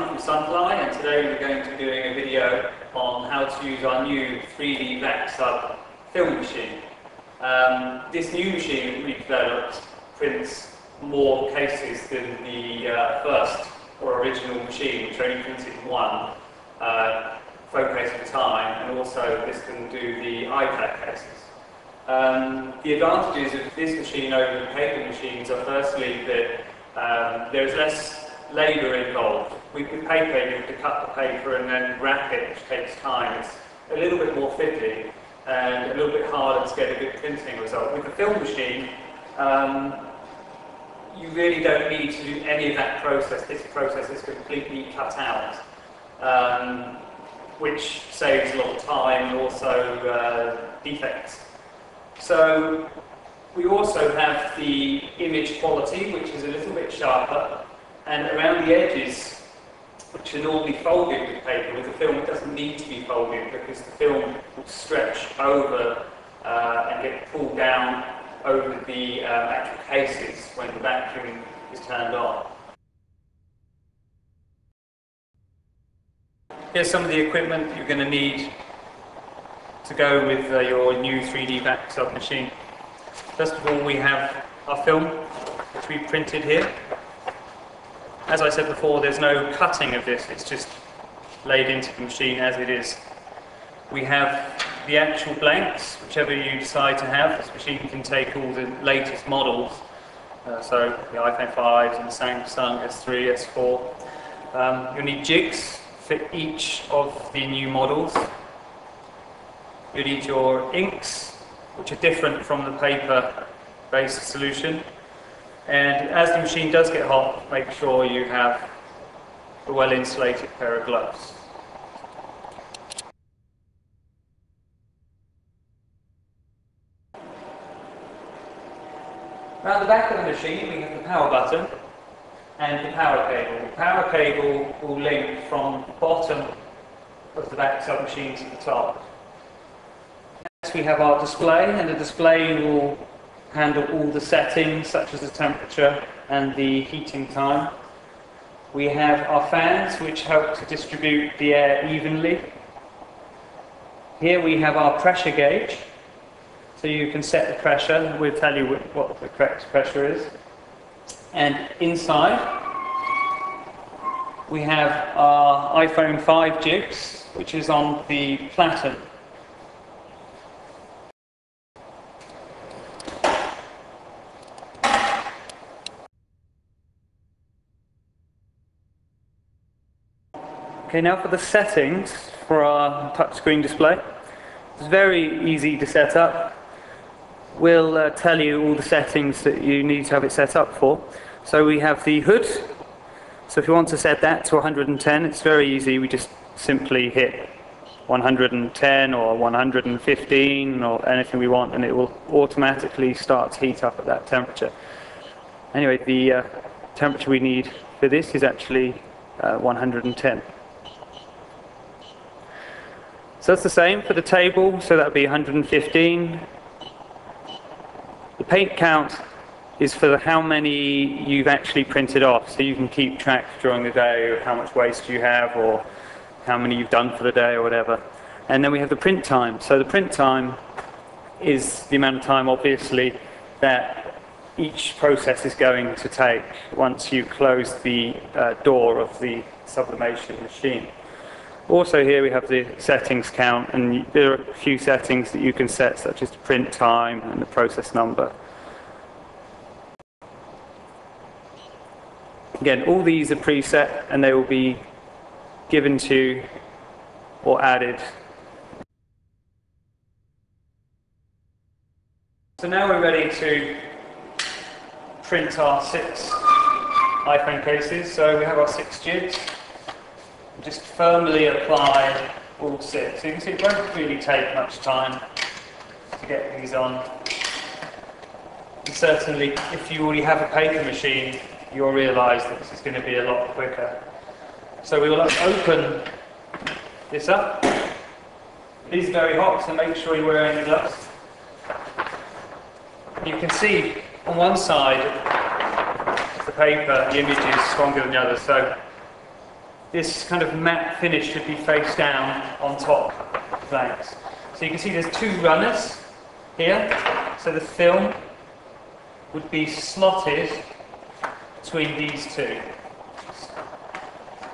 Martin from Sunfly and today we're going to be doing a video on how to use our new 3D VacSub film machine. Um, this new machine we've developed prints more cases than the uh, first or original machine which only printed one uh, phone case at a time and also this can do the iPad cases. Um, the advantages of this machine over the paper machines are firstly that um, there is less labour involved. With, with paper, you have to cut the paper and then wrap it, which takes time. It's a little bit more fiddly and a little bit harder to get a good printing result. With the film machine, um, you really don't need to do any of that process. This process is completely cut out, um, which saves a lot of time and also uh, defects. So we also have the image quality, which is a little bit sharper, and around the edges, which are normally folded with paper, with the film it doesn't need to be folded because the film will stretch over uh, and get pulled down over the um, actual cases when the vacuum is turned on. Here's some of the equipment you're going to need to go with uh, your new 3D VacSub machine. First of all, we have our film, which we printed here. As I said before, there's no cutting of this, it's just laid into the machine as it is. We have the actual blanks, whichever you decide to have. This machine can take all the latest models, uh, so the iPhone 5s and Samsung S3, S4. Um, you'll need jigs for each of the new models. You'll need your inks, which are different from the paper-based solution. And as the machine does get hot, make sure you have a well-insulated pair of gloves. Around the back of the machine we have the power button and the power cable. The power cable will link from the bottom of the VacSub machine to the top. Next we have our display and the display will handle all the settings such as the temperature and the heating time. We have our fans which help to distribute the air evenly. Here we have our pressure gauge so you can set the pressure, we'll tell you what the correct pressure is. And inside we have our iPhone 5 jigs which is on the platen Okay, now for the settings for our touchscreen display. It's very easy to set up. We'll uh, tell you all the settings that you need to have it set up for. So we have the hood. So if you want to set that to 110, it's very easy. We just simply hit 110 or 115 or anything we want and it will automatically start to heat up at that temperature. Anyway, the uh, temperature we need for this is actually uh, 110. So that's the same for the table, so that would be 115. The paint count is for how many you've actually printed off, so you can keep track during the day of how much waste you have or how many you've done for the day or whatever. And then we have the print time. So the print time is the amount of time, obviously, that each process is going to take once you close the uh, door of the sublimation machine. Also here we have the settings count and there are a few settings that you can set such as the print time and the process number. Again, all these are preset and they will be given to or added. So now we're ready to print our six iPhone cases. So we have our six jigs just firmly apply all six. So you can see it won't really take much time to get these on. And certainly, if you already have a paper machine, you'll realise that this is going to be a lot quicker. So we will open this up. These are very hot, so make sure you're wearing gloves. You can see on one side the paper, the image is stronger than the other. So this kind of matte finish should be face down on top blanks. So you can see there's two runners here. So the film would be slotted between these two.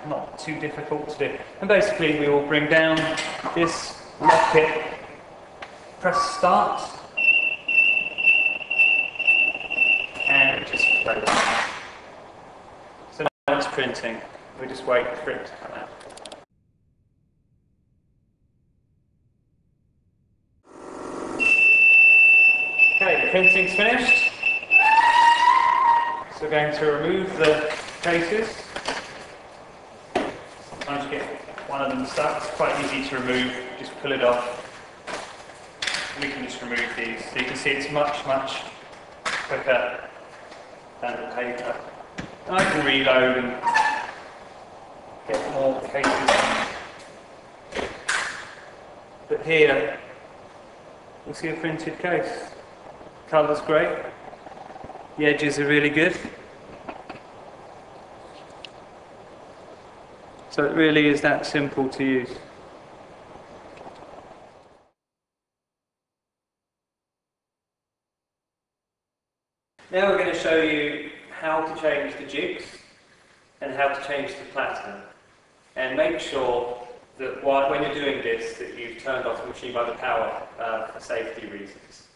Not too difficult to do. And basically we will bring down this lock it, press start, and just play. So now it's printing. We just wait for it to come out. Okay, the printing's finished. So we're going to remove the cases. Sometimes you get one of them stuck. It's quite easy to remove. Just pull it off. We can just remove these. So you can see it's much, much quicker than the paper. And I can reload and more cases. But here, you see a printed case. Colour's great. The edges are really good. So it really is that simple to use. Now we're going to show you how to change the jigs and how to change the platen. And make sure that while, when you're doing this, that you've turned off the machine by the power uh, for safety reasons.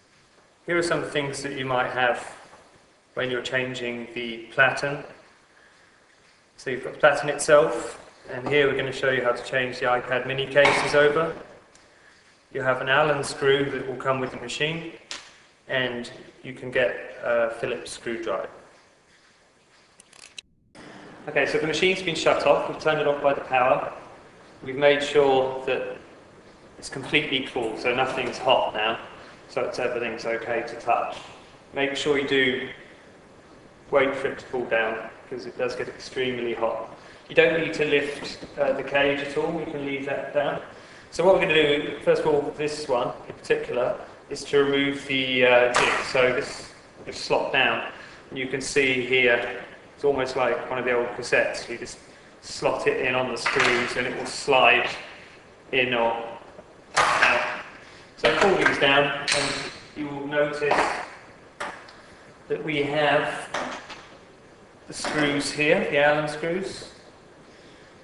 Here are some things that you might have when you're changing the platen. So you've got the platen itself, and here we're going to show you how to change the iPad mini cases over. You have an Allen screw that will come with the machine, and you can get a Phillips screwdriver. Okay, so the machine's been shut off, we've turned it off by the power. We've made sure that it's completely cool, so nothing's hot now, so it's, everything's okay to touch. Make sure you do wait for it to cool down, because it does get extremely hot. You don't need to lift uh, the cage at all, you can leave that down. So what we're going to do, first of all, this one in particular, is to remove the uh, jig. So this will slot down. You can see here, it's almost like one of the old cassettes. You just slot it in on the screws and it will slide in or out. So pull these down and you will notice that we have the screws here, the Allen screws.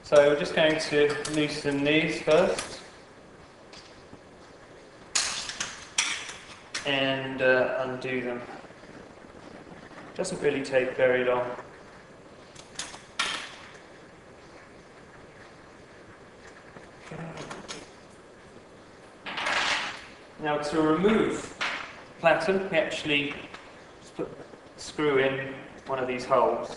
So we're just going to loosen these first. and uh, undo them. Doesn't really take very long. Now to remove platen, we actually just put screw in one of these holes.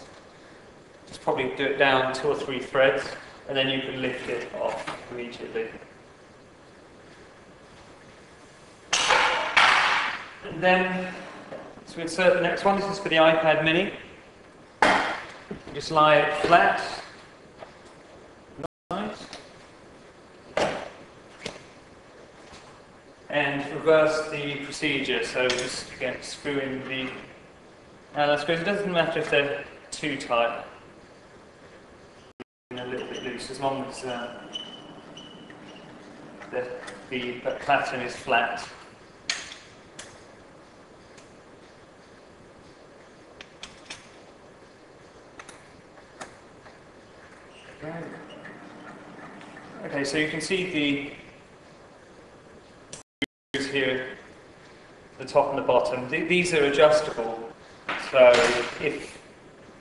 Just probably do it down two or three threads and then you can lift it off immediately. And then, to insert the next one, this is for the iPad mini. You just lie it flat. Nice. And reverse the procedure. So just again screw in the Allen screws. It doesn't matter if they're too tight. A little bit loose, as long as uh, the, the platen is flat. Okay, so you can see the here, the top and the bottom. These are adjustable, so if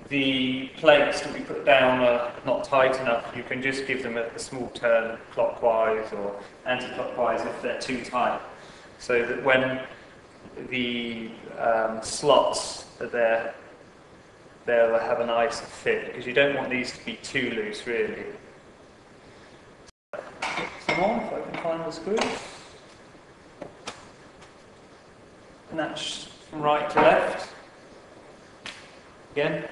the plates that we put down are not tight enough, you can just give them a, a small turn clockwise or anti-clockwise if they're too tight, so that when the um, slots are there, they'll have a nice fit, because you don't want these to be too loose, really on, if I can find the screws. And that's from right to left. Again.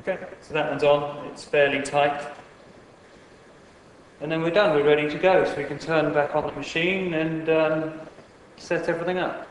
Okay, so that one's on, it's fairly tight. And then we're done, we're ready to go. So we can turn back on the machine and um, set everything up.